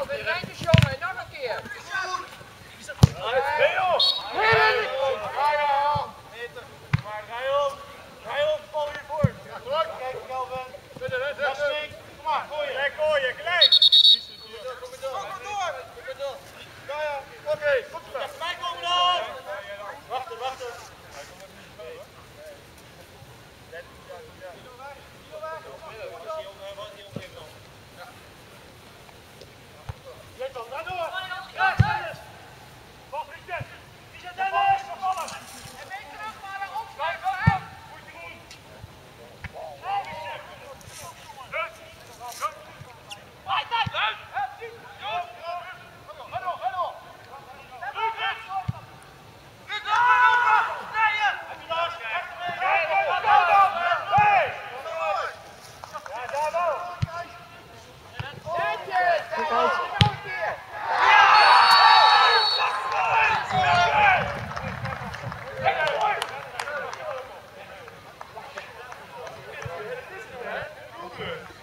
Alvin, netjes jongen, good.